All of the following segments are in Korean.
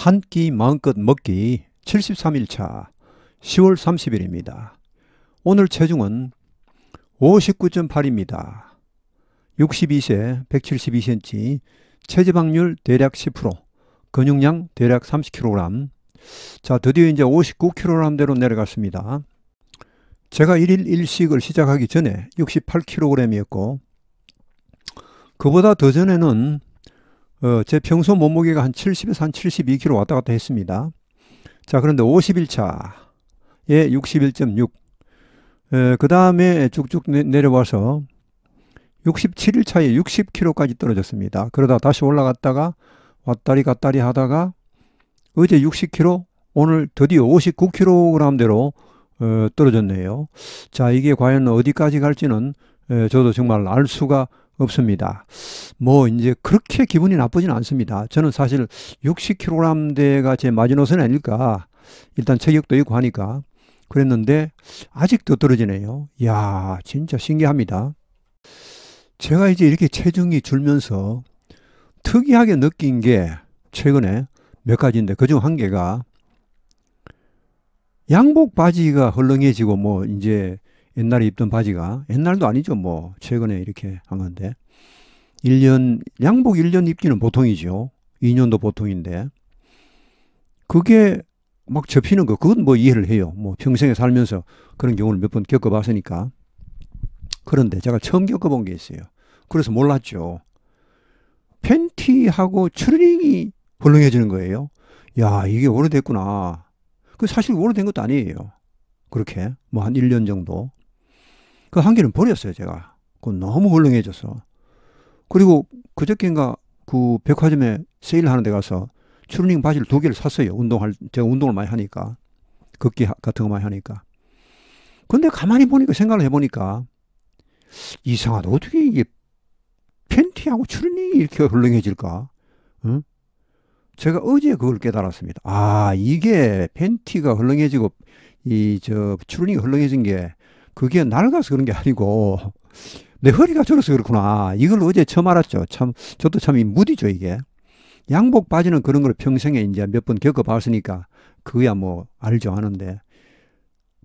한 끼 마음껏 먹기 73일차 10월 30일입니다. 오늘 체중은 59.8입니다. 62세 172cm 체지방률 대략 10% 근육량 대략 30kg 자 드디어 이제 59kg대로 내려갔습니다. 제가 1일 1식을 시작하기 전에 68kg이었고 그보다 더 전에는 어, 제 평소 몸무게가 한 70에서 한 72kg 왔다 갔다 했습니다. 자, 그런데 51차에 61.6. 그 다음에 쭉쭉 내, 려와서 67일 차에 60kg까지 떨어졌습니다. 그러다 다시 올라갔다가 왔다리 갔다리 하다가 어제 60kg, 오늘 드디어 59kg대로 어, 떨어졌네요. 자, 이게 과연 어디까지 갈지는 에, 저도 정말 알 수가 없습니다. 뭐 이제 그렇게 기분이 나쁘진 않습니다. 저는 사실 60kg대가 제 마지노선이 아닐까. 일단 체격도 있고 하니까 그랬는데 아직도 떨어지네요. 야 진짜 신기합니다. 제가 이제 이렇게 체중이 줄면서 특이하게 느낀 게 최근에 몇 가지인데 그중 한 개가 양복 바지가 헐렁해지고 뭐 이제 옛날에 입던 바지가 옛날도 아니죠. 뭐 최근에 이렇게 한 건데 1년 양복 1년 입기는 보통이죠. 2년도 보통인데 그게 막 접히는 거 그건 뭐 이해를 해요. 뭐 평생에 살면서 그런 경우를 몇 번 겪어봤으니까 그런데 제가 처음 겪어본 게 있어요. 그래서 몰랐죠. 팬티하고 추리닝이 헐렁해지는 거예요. 야 이게 오래됐구나. 그 사실 오래된 것도 아니에요. 그렇게 뭐 한 1년 정도. 그 한 개는 버렸어요, 제가. 그 너무 헐렁해져서. 그리고 그저께인가 그 백화점에 세일하는 데 가서 추르닝 바지를 두 개를 샀어요. 운동할, 제가 운동을 많이 하니까. 걷기 같은 거 많이 하니까. 근데 가만히 보니까 생각을 해보니까 이상하다. 어떻게 이게 팬티하고 추르닝이 이렇게 헐렁해질까? 응? 제가 어제 그걸 깨달았습니다. 아, 이게 팬티가 헐렁해지고 이 저 추르닝이 헐렁해진 게 그게 낡아서 그런 게 아니고 내 허리가 줄어서 그렇구나. 이걸 어제 처음 알았죠. 참 저도 참 무디죠 이게. 양복 바지는 그런 걸 평생에 이제 몇 번 겪어봤으니까 그거야 뭐 알죠 하는데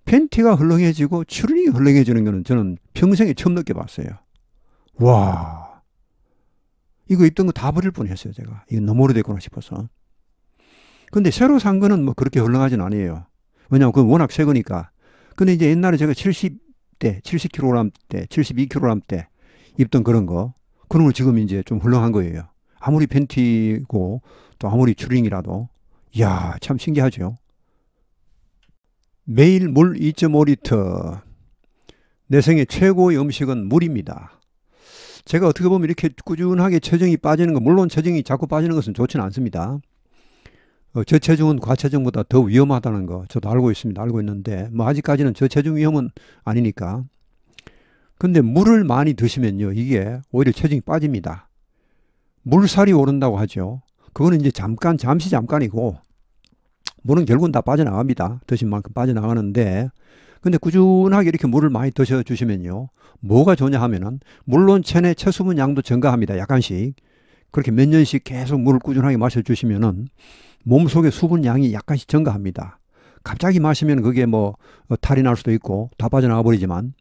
팬티가 헐렁해지고 추르닝이 헐렁해지는 거는 저는 평생에 처음 느껴봤어요. 와 이거 입던 거 다 버릴 뻔 했어요 제가. 이거 너무 오래됐구나 싶어서. 근데 새로 산 거는 뭐 그렇게 헐렁하진 아니에요. 왜냐면 그건 워낙 새 거니까. 근데 이제 옛날에 제가 70 대, 70kg 때, 72kg 때 입던 그런 거, 그런 걸 지금 이제 좀 훌륭한 거예요. 아무리 팬티고 또 아무리 추링이라도. 이야, 참 신기하죠. 매일 물 2.5리터. 내 생애 최고의 음식은 물입니다. 제가 어떻게 보면 이렇게 꾸준하게 체중이 빠지는 거, 물론 체중이 자꾸 빠지는 것은 좋지는 않습니다. 어, 저체중은 과체중보다 더 위험하다는 거 저도 알고 있습니다. 알고 있는데 뭐 아직까지는 저체중 위험은 아니니까. 근데 물을 많이 드시면요. 이게 오히려 체중이 빠집니다. 물살이 오른다고 하죠. 그거는 이제 잠깐 잠시 잠깐이고 물은 결국은 다 빠져나갑니다. 드신 만큼 빠져나가는데 근데 꾸준하게 이렇게 물을 많이 드셔 주시면요. 뭐가 좋냐 하면은 물론 체내 체수분 양도 증가합니다. 약간씩. 그렇게 몇 년씩 계속 물을 꾸준하게 마셔 주시면은 몸속의 수분 양이 약간씩 증가합니다. 갑자기 마시면 그게 뭐 어, 탈이 날 수도 있고 다 빠져나가 버리지만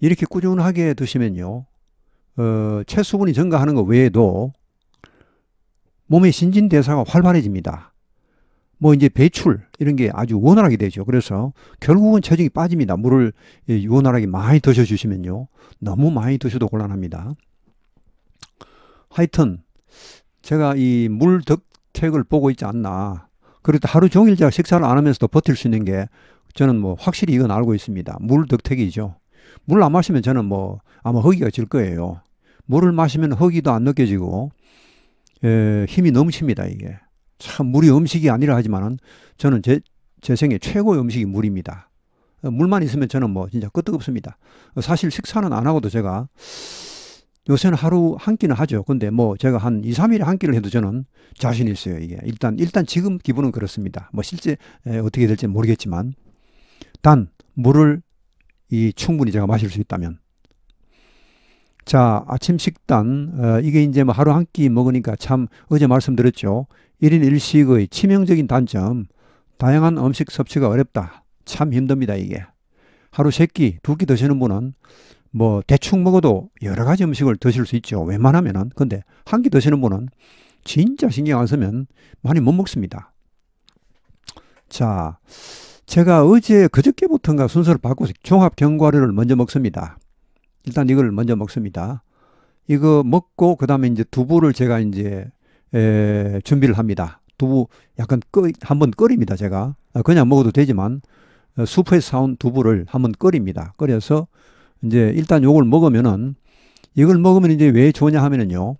이렇게 꾸준하게 드시면요. 어, 체수분이 증가하는 것 외에도 몸의 신진대사가 활발해집니다. 뭐 이제 배출 이런 게 아주 원활하게 되죠. 그래서 결국은 체중이 빠집니다. 물을 원활하게 많이 드셔 주시면요. 너무 많이 드셔도 곤란합니다. 하여튼 제가 이 물 책을 보고 있지 않나. 그리고 하루 종일 제가 식사를 안 하면서도 버틸 수 있는 게 저는 뭐 확실히 이건 알고 있습니다. 물 덕택이죠. 물 안 마시면 저는 뭐 아마 허기가 질 거예요. 물을 마시면 허기도 안 느껴지고 에, 힘이 넘칩니다 이게. 참 물이 음식이 아니라 하지만은 저는 제, 제 생애 최고의 음식이 물입니다. 물만 있으면 저는 뭐 진짜 끄떡없습니다. 사실 식사는 안 하고도 제가 요새는 하루 한 끼는 하죠. 근데 뭐 제가 한 2, 3일에 한 끼를 해도 저는 자신 있어요. 이게 일단 일단 지금 기분은 그렇습니다. 뭐 실제 어떻게 될지 모르겠지만 단 물을 이 충분히 제가 마실 수 있다면 자, 아침 식단, 어, 이게 이제 뭐 하루 한 끼 먹으니까 참 어제 말씀드렸죠. 1인 1식의 치명적인 단점, 다양한 음식 섭취가 어렵다. 참 힘듭니다, 이게. 하루 세 끼, 두 끼 드시는 분은 뭐 대충 먹어도 여러 가지 음식을 드실 수 있죠. 웬만하면은. 근데 한 끼 드시는 분은 진짜 신경 안 쓰면 많이 못 먹습니다. 자, 제가 어제 그저께부터인가 순서를 바꿔서 종합 견과류를 먼저 먹습니다. 일단 이걸 먼저 먹습니다. 이거 먹고 그다음에 이제 두부를 제가 이제 에, 준비를 합니다. 두부 약간 끓 한번 끓입니다. 제가 아, 그냥 먹어도 되지만 어, 수프에서 사온 두부를 한번 끓입니다. 끓여서 이제 일단 요걸 먹으면은 이걸 먹으면 이제 왜 좋냐 하면은요.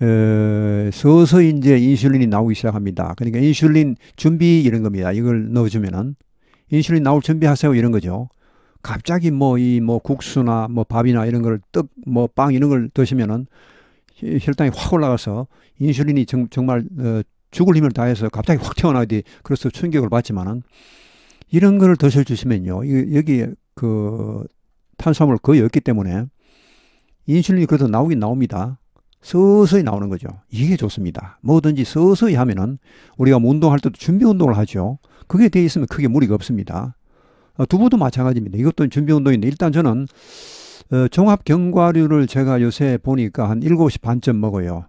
에, 서서히 이제 인슐린이 나오기 시작합니다. 그러니까 인슐린 준비 이런 겁니다. 이걸 넣어주면은 인슐린 나올 준비하세요 이런 거죠. 갑자기 뭐 이뭐 뭐 국수나 뭐 밥이나 이런 걸 떡 뭐 빵 이런 걸 드시면은 혈당이 확 올라가서 인슐린이 정, 말 어, 죽을 힘을 다해서 갑자기 확 튀어나오듯이 그래서 충격을 받지만은 이런 거를 드셔 주시면요. 여기 그 탄수화물 거의 없기 때문에 인슐린이 그래도 나오긴 나옵니다. 서서히 나오는 거죠. 이게 좋습니다. 뭐든지 서서히 하면은 우리가 뭐 운동할 때도 준비 운동을 하죠. 그게 돼 있으면 크게 무리가 없습니다. 어, 두부도 마찬가지입니다. 이것도 준비 운동인데 일단 저는 어, 종합 견과류를 제가 요새 보니까 한 7시 반쯤 먹어요.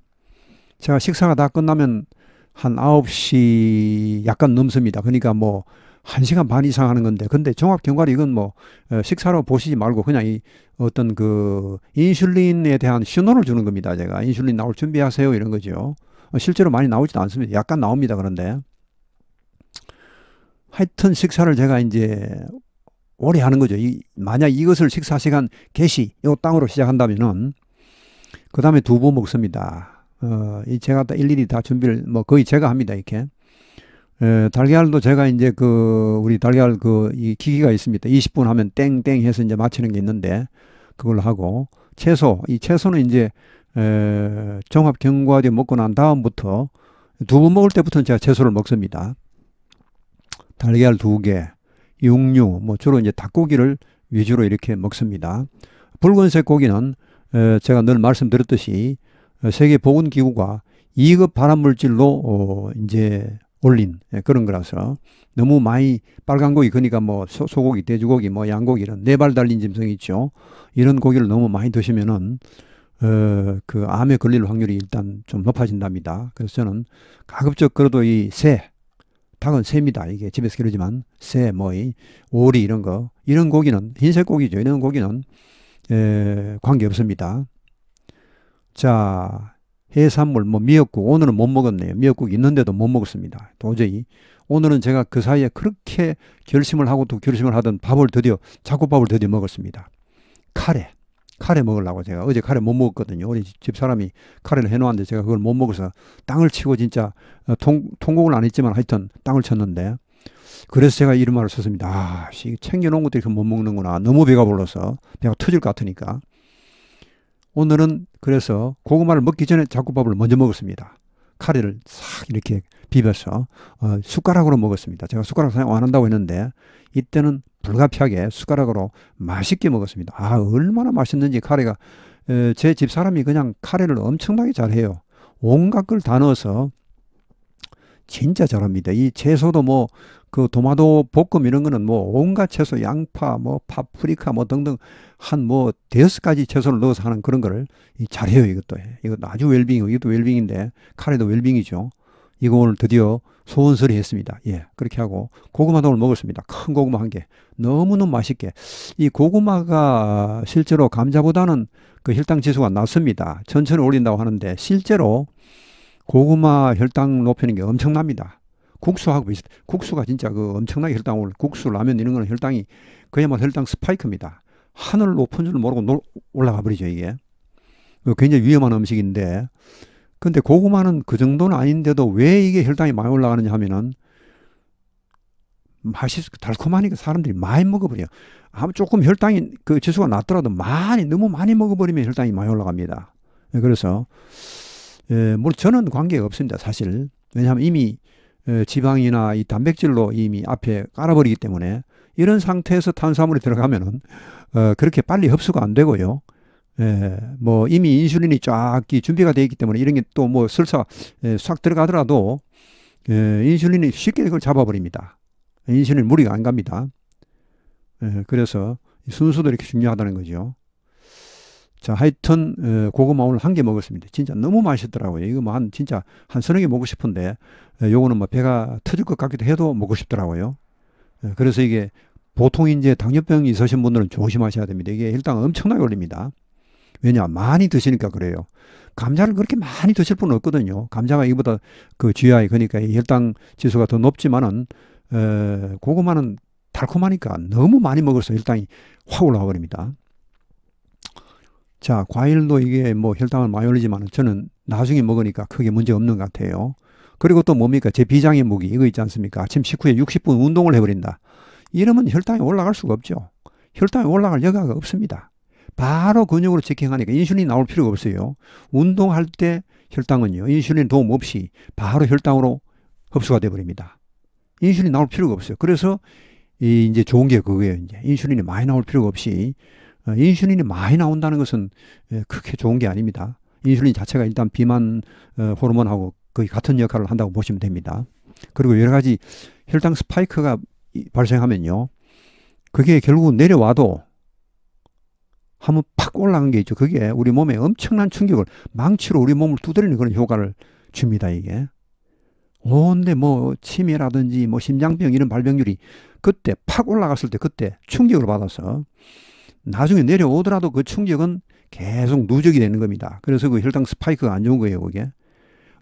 제가 식사가 다 끝나면 한 9시 약간 넘습니다. 그러니까 뭐 1시간 반 이상 하는 건데 근데 종합 견과류 이건 뭐 어, 식사로 보시지 말고 그냥 이 어떤 그 인슐린에 대한 신호를 주는 겁니다. 제가 인슐린 나올 준비하세요 이런 거죠. 어, 실제로 많이 나오지도 않습니다. 약간 나옵니다. 그런데 하여튼 식사를 제가 이제 오래 하는 거죠. 이, 만약 이것을 식사 시간 개시 요 땅으로 시작한다면은 그 다음에 두부 먹습니다. 어, 이 제가 다 일일이 다 준비를 뭐 거의 제가 합니다. 이렇게. 에, 달걀도 제가 이제 그 우리 달걀 그 이 기기가 있습니다. 20분 하면 땡땡 해서 이제 맞추는 게 있는데 그걸 하고 채소 이 채소는 이제 에, 종합 경과제 먹고 난 다음부터 두부 먹을 때부터는 제가 채소를 먹습니다. 달걀 두 개, 육류, 뭐 주로 이제 닭고기를 위주로 이렇게 먹습니다. 붉은색 고기는 제가 늘 말씀드렸듯이 세계 보건기구가 2급 발암물질로 어 이제 올린 예, 그런 거라서 너무 많이 빨간 고기 그러니까 뭐 소, 고기 돼지고기, 뭐 양고기 이런 네 발 달린 짐승이 있죠. 이런 고기를 너무 많이 드시면은 어, 그 암에 걸릴 확률이 일단 좀 높아진답니다. 그래서 저는 가급적 그래도 이 새, 닭은 새입니다. 이게 집에서 기르지만 새, 뭐, 이, 오리 이런 거 이런 고기는 흰색 고기죠. 이런 고기는 에, 관계 없습니다. 자, 해산물, 뭐 미역국 오늘은 못 먹었네요. 미역국 있는데도 못 먹었습니다. 도저히 오늘은 제가 그 사이에 그렇게 결심을 하고 또 결심을 하던 밥을 드디어 잡곡밥을 드디어 먹었습니다. 카레. 카레 먹으려고 제가 어제 카레 못 먹었거든요. 우리 집 사람이 카레를 해놓았는데 제가 그걸 못 먹어서 땅을 치고 진짜 어, 통, 통곡은 안 했지만 하여튼 땅을 쳤는데 그래서 제가 이런 말을 썼습니다. 아, 씨, 챙겨놓은 이렇게 못 먹는구나. 너무 배가 불러서 배가 터질 것 같으니까. 오늘은 그래서 고구마를 먹기 전에 잡곡밥을 먼저 먹었습니다. 카레를 싹 이렇게 비벼서 어, 숟가락으로 먹었습니다. 제가 숟가락 사용 안 한다고 했는데 이때는 불가피하게 숟가락으로 맛있게 먹었습니다. 아 얼마나 맛있는지 카레가 제 집 사람이 그냥 카레를 엄청나게 잘해요. 온갖 걸 다 넣어서 진짜 잘합니다. 이 채소도 뭐 그 도마도 볶음 이런 거는 뭐 온갖 채소 양파 뭐 파프리카 뭐 등등 한 뭐 대여섯 가지 채소를 넣어서 하는 그런 거를 잘해요 이것도 이것도 아주 웰빙 이것도 웰빙인데 카레도 웰빙이죠. 이거 오늘 드디어 소원서리 했습니다. 예, 그렇게 하고 고구마도 오늘 먹었습니다. 큰 고구마 한 개. 너무너무 맛있게. 이 고구마가 실제로 감자보다는 그 혈당 지수가 낮습니다. 천천히 올린다고 하는데 실제로 고구마 혈당 높이는 게 엄청납니다. 국수하고 비슷. 국수가 진짜 그 엄청나게 혈당 올. 국수, 라면 이런 거는 혈당이 그야말로 혈당 스파이크입니다. 하늘 높은 줄 모르고 올라가 버리죠 이게. 그 굉장히 위험한 음식인데 근데 고구마는 그 정도는 아닌데도 왜 이게 혈당이 많이 올라가느냐 하면은 맛이 달콤하니까 사람들이 많이 먹어버려요. 아무 조금 혈당이 그 지수가 낮더라도 많이 너무 많이 먹어버리면 혈당이 많이 올라갑니다. 예, 그래서 예, 뭐 저는 관계가 없습니다. 사실 왜냐하면 이미 예, 지방이나 이 단백질로 이미 앞에 깔아버리기 때문에 이런 상태에서 탄수화물이 들어가면은 어, 그렇게 빨리 흡수가 안 되고요. 예, 뭐 이미 인슐린이 쫙 준비가 되어 있기 때문에 이런 게 또 뭐 설사 예, 싹 들어가더라도 예, 인슐린이 쉽게 그걸 잡아버립니다. 인슐린 무리가 안 갑니다. 예, 그래서 순수도 이렇게 중요하다는 거죠. 자, 하여튼 어, 고구마 오늘 한 개 먹었습니다. 진짜 너무 맛있더라고요. 이거 뭐 한 진짜 한 서너 개 먹고 싶은데 어, 요거는 뭐 배가 터질 것 같기도 해도 먹고 싶더라고요. 어, 그래서 이게 보통 이제 당뇨병이 있으신 분들은 조심하셔야 됩니다. 이게 일단 엄청나게 올립니다. 왜냐 많이 드시니까 그래요. 감자를 그렇게 많이 드실 분은 없거든요. 감자가 이보다 그 GI 그러니까 혈당 지수가 더 높지만은 에, 고구마는 달콤하니까 너무 많이 먹어서 혈당이 확 올라가 버립니다. 자, 과일도 이게 뭐 혈당을 많이 올리지만 저는 나중에 먹으니까 크게 문제 없는 것 같아요. 그리고 또 뭡니까? 제 비장의 무기 이거 있지 않습니까? 아침 식후에 60분 운동을 해버린다. 이러면 혈당이 올라갈 수가 없죠. 혈당이 올라갈 여가가 없습니다. 바로 근육으로 직행하니까 인슐린이 나올 필요가 없어요. 운동할 때 혈당은요. 인슐린 도움 없이 바로 혈당으로 흡수가 돼 버립니다. 인슐린 나올 필요가 없어요. 그래서 이 이제 좋은 게 그거예요. 이제 인슐린이 많이 나올 필요가 없이 어, 인슐린이 많이 나온다는 것은 예, 그렇게 좋은 게 아닙니다. 인슐린 자체가 일단 비만 어, 호르몬하고 거의 같은 역할을 한다고 보시면 됩니다. 그리고 여러 가지 혈당 스파이크가 발생하면요. 그게 결국 내려와도 한번 팍 올라간 게 있죠. 그게 우리 몸에 엄청난 충격을 망치로 우리 몸을 두드리는 그런 효과를 줍니다. 이게. 온데 뭐 치매라든지 뭐 심장병 이런 발병률이 그때 팍 올라갔을 때 그때 충격을 받아서 나중에 내려오더라도 그 충격은 계속 누적이 되는 겁니다. 그래서 그 혈당 스파이크가 안 좋은 거예요, 그게.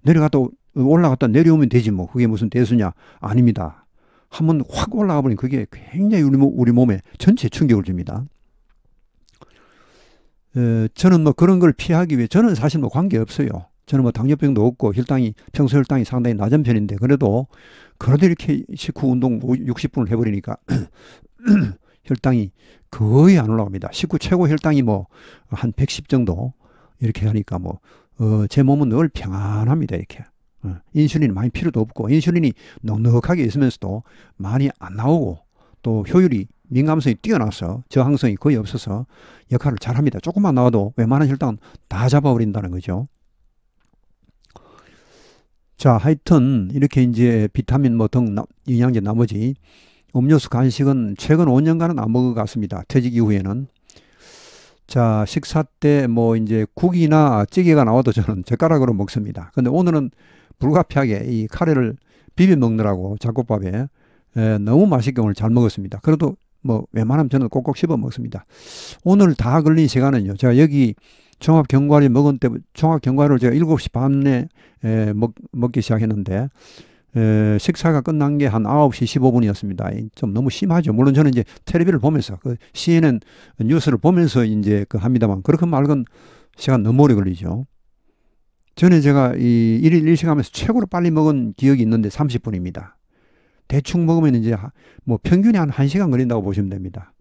내려갔다 올라갔다 내려오면 되지 뭐 그게 무슨 대수냐 아닙니다. 한번 확 올라가 버리면 그게 굉장히 우리, 몸, 우리 몸에 전체 충격을 줍니다. 에, 저는 뭐 그런 걸 피하기 위해 저는 사실 뭐 관계 없어요. 저는 뭐 당뇨병도 없고 혈당이 평소 혈당이 상당히 낮은 편인데 그래도 그래도 이렇게 식후 운동 60분을 해버리니까 혈당이 거의 안 올라갑니다. 식후 최고 혈당이 뭐 한 110 정도 이렇게 하니까 뭐 어, 제 몸은 늘 평안합니다 이렇게. 어, 인슐린 많이 필요도 없고 인슐린이 넉넉하게 있으면서도 많이 안 나오고 또 효율이 민감성이 뛰어나서 저항성이 거의 없어서 역할을 잘 합니다. 조금만 나와도 웬만한 혈당은 다 잡아버린다는 거죠. 자, 하여튼 이렇게 이제 비타민 뭐 등 영양제 나머지 음료수 간식은 최근 5년간은 안 먹어갔습니다. 퇴직 이후에는. 자, 식사 때 뭐 이제 국이나 찌개가 나와도 저는 젓가락으로 먹습니다. 근데 오늘은 불가피하게 이 카레를 비벼 먹느라고 잡곡밥에 에, 너무 맛있게 오늘 잘 먹었습니다. 그래도 뭐 웬만하면 저는 꼭꼭 씹어 먹습니다. 오늘 다 걸린 시간은요. 제가 여기 종합 경과를 먹은 때 종합 경과를 제가 7시 반에 에, 먹, 먹기 시작했는데 에, 식사가 끝난 게 한 9시 15분이었습니다. 좀 너무 심하죠. 물론 저는 이제 텔레비를 보면서 그 CNN 뉴스를 보면서 이제 그 합니다만 그렇게 말건 시간 너무 오래 걸리죠. 전에 제가 이 1일 1식 하면서 최고로 빨리 먹은 기억이 있는데 30분입니다. 대충 먹으면 이제 뭐 평균이 한 1시간 걸린다고 보시면 됩니다.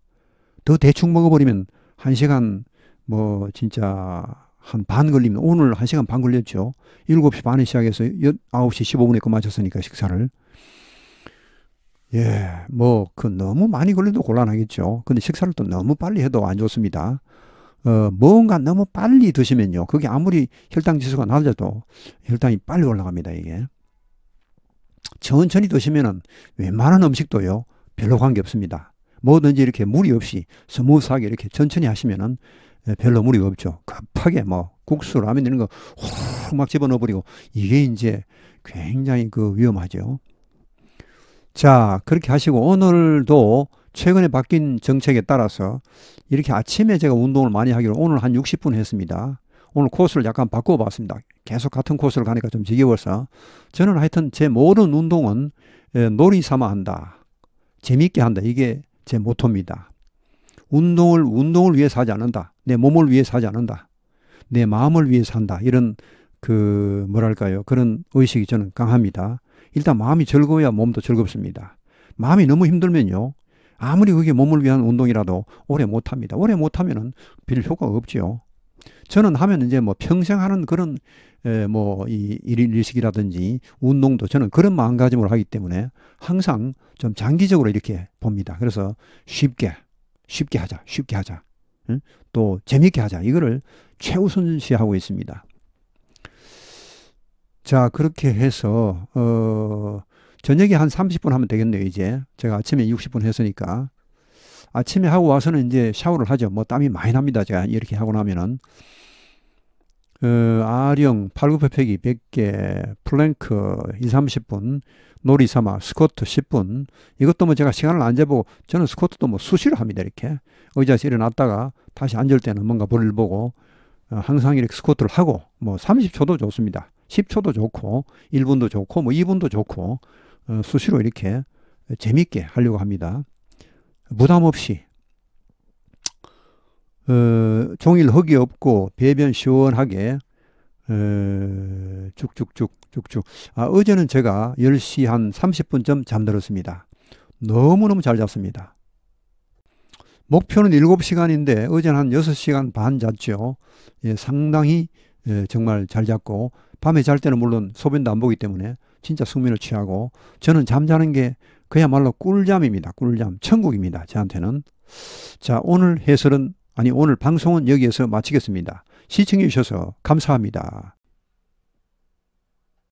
더 대충 먹어버리면 1시간 뭐 진짜 한 반 걸리면 오늘 1시간 반 걸렸죠. 7시 반에 시작해서 9시 15분에 끝마쳤으니까 식사를. 예, 뭐, 그 너무 많이 걸려도 곤란하겠죠. 근데 식사를 또 너무 빨리 해도 안 좋습니다. 어, 뭔가 너무 빨리 드시면요. 그게 아무리 혈당 지수가 낮아도 혈당이 빨리 올라갑니다, 이게. 천천히 드시면은 웬만한 음식도요, 별로 관계 없습니다. 뭐든지 이렇게 무리 없이 smooth하게 이렇게 천천히 하시면은 별로 무리가 없죠. 급하게 뭐 국수, 라면 이런 거 훅 막 집어넣어 버리고 이게 이제 굉장히 그 위험하죠. 자, 그렇게 하시고 오늘도 최근에 바뀐 정책에 따라서 이렇게 아침에 제가 운동을 많이 하기로 오늘 한 60분 했습니다. 오늘 코스를 약간 바꿔 봤습니다. 계속 같은 코스를 가니까 좀 지겨워서 저는 하여튼 제 모든 운동은 놀이 삼아 한다. 재미있게 한다. 이게 제 모토입니다. 운동을 운동을 위해서 하지 않는다. 내 몸을 위해서 하지 않는다. 내 마음을 위해서 한다. 이런 그 뭐랄까요? 그런 의식이 저는 강합니다. 일단 마음이 즐거워야 몸도 즐겁습니다. 마음이 너무 힘들면요. 아무리 그게 몸을 위한 운동이라도 오래 못 합니다. 오래 못 하면은 별 효과가 없지요. 저는 하면 이제 뭐 평생 하는 그런 뭐이 일일 일식이라든지 운동도 저는 그런 마음가짐으로 하기 때문에 항상 좀 장기적으로 이렇게 봅니다. 그래서 쉽게 쉽게 하자, 쉽게 하자. 응? 또 재밌게 하자. 이거를 최우선시하고 있습니다. 자, 그렇게 해서 어 저녁에 한 30분 하면 되겠네요, 이제. 제가 아침에 60분 했으니까. 아침에 하고 와서는 이제 샤워를 하죠. 뭐 땀이 많이 납니다. 제가 이렇게 하고 나면은. 어, 아령, 팔굽혀펴기 100개, 플랭크 2, 30분, 놀이 삼아, 스쿼트 10분. 이것도 뭐 제가 시간을 안 재보고 저는 스쿼트도 뭐 수시로 합니다. 이렇게. 의자에서 일어났다가 다시 앉을 때는 뭔가 볼일 보고 어, 항상 이렇게 스쿼트를 하고 뭐 30초도 좋습니다. 10초도 좋고 1분도 좋고 뭐 2분도 좋고 어, 수시로 이렇게 재밌게 하려고 합니다. 부담 없이 어, 종일 흙이 없고 배변 시원하게 어, 쭉쭉쭉 쭉쭉 아, 어제는 제가 10시 한 30분쯤 잠들었습니다. 너무너무 잘 잤습니다. 목표는 7시간인데 어제는 한 6시간 반 잤죠. 예, 상당히 예, 정말 잘 잤고 밤에 잘 때는 물론 소변도 안 보기 때문에 진짜 숙면을 취하고 저는 잠자는 게 그야말로 꿀잠입니다. 꿀잠. 천국입니다. 저한테는. 자, 오늘 해설은 아니 오늘 방송은 여기에서 마치겠습니다. 시청해 주셔서 감사합니다.